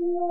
What?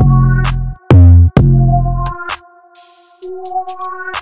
you.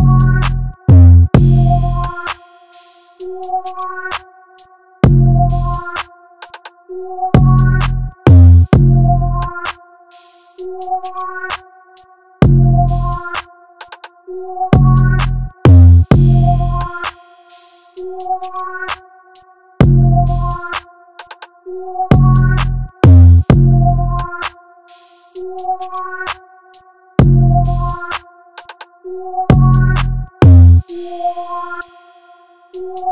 Thank you.